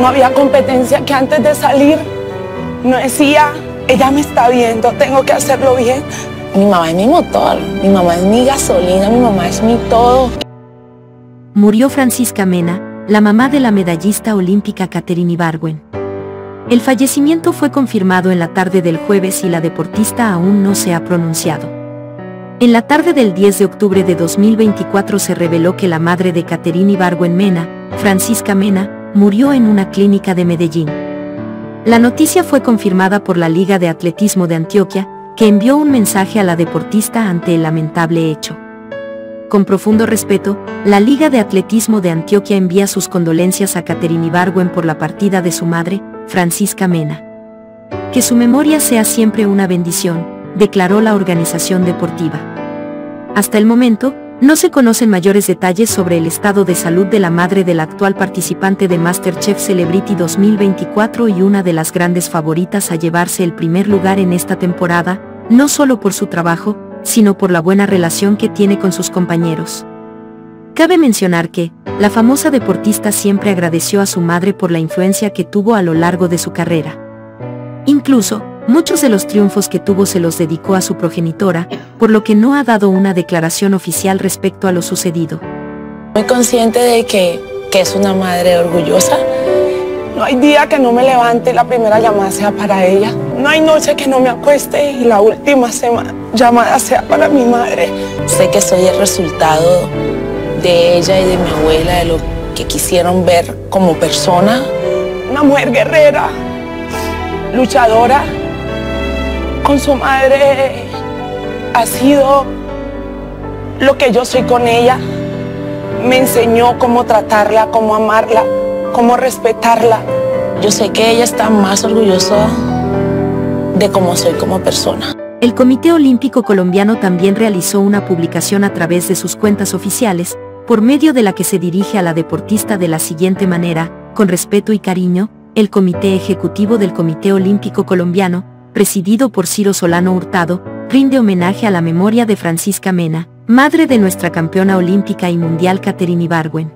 No había competencia que antes de salir no decía, ella me está viendo, tengo que hacerlo bien. Mi mamá es mi motor, mi mamá es mi gasolina, mi mamá es mi todo. Murió Francisca Mena, la mamá de la medallista olímpica Caterine Ibargüen. El fallecimiento fue confirmado en la tarde del jueves y la deportista aún no se ha pronunciado. En la tarde del 10 de octubre de 2024 se reveló que la madre de Caterine Ibargüen Mena, Francisca Mena, murió en una clínica de Medellín. La noticia fue confirmada por la Liga de Atletismo de Antioquia, que envió un mensaje a la deportista ante el lamentable hecho. Con profundo respeto, la Liga de Atletismo de Antioquia envía sus condolencias a Caterine Ibargüen por la partida de su madre, Francisca Mena. Que su memoria sea siempre una bendición, declaró la organización deportiva. Hasta el momento, no se conocen mayores detalles sobre el estado de salud de la madre del actual participante de MasterChef Celebrity 2024 y una de las grandes favoritas a llevarse el primer lugar en esta temporada, no solo por su trabajo, sino por la buena relación que tiene con sus compañeros. Cabe mencionar que, la famosa deportista siempre agradeció a su madre por la influencia que tuvo a lo largo de su carrera. Incluso, muchos de los triunfos que tuvo se los dedicó a su progenitora, por lo que no ha dado una declaración oficial respecto a lo sucedido. Muy consciente de que, que es una madre orgullosa. No hay día que no me levante y la primera llamada sea para ella. No hay noche que no me acueste y la última llamada sea para mi madre. Sé que soy el resultado de ella y de mi abuela, de lo que quisieron ver como persona. Una mujer guerrera, luchadora, con su madre ha sido lo que yo soy con ella. Me enseñó cómo tratarla, cómo amarla, cómo respetarla. Yo sé que ella está más orgullosa de cómo soy como persona. El Comité Olímpico Colombiano también realizó una publicación a través de sus cuentas oficiales, por medio de la que se dirige a la deportista de la siguiente manera, con respeto y cariño, el Comité Ejecutivo del Comité Olímpico Colombiano, presidido por Ciro Solano Hurtado, rinde homenaje a la memoria de Francisca Mena, madre de nuestra campeona olímpica y mundial Caterine Ibargüen.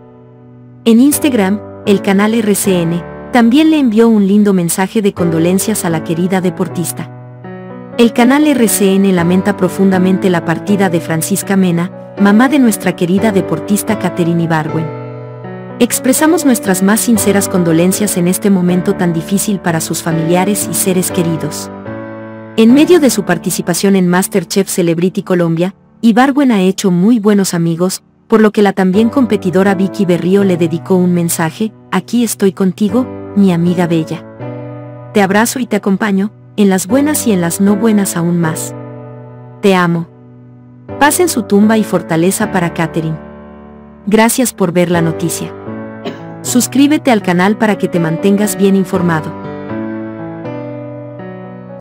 En Instagram, el canal RCN, también le envió un lindo mensaje de condolencias a la querida deportista. El canal RCN lamenta profundamente la partida de Francisca Mena, mamá de nuestra querida deportista Caterine Ibargüen. Expresamos nuestras más sinceras condolencias en este momento tan difícil para sus familiares y seres queridos. En medio de su participación en MasterChef Celebrity Colombia, Ibargüen ha hecho muy buenos amigos, por lo que la también competidora Vicky Berrío le dedicó un mensaje, aquí estoy contigo, mi amiga bella. Te abrazo y te acompaño, en las buenas y en las no buenas aún más. Te amo. Paz en su tumba y fortaleza para Catherine. Gracias por ver la noticia. Suscríbete al canal para que te mantengas bien informado.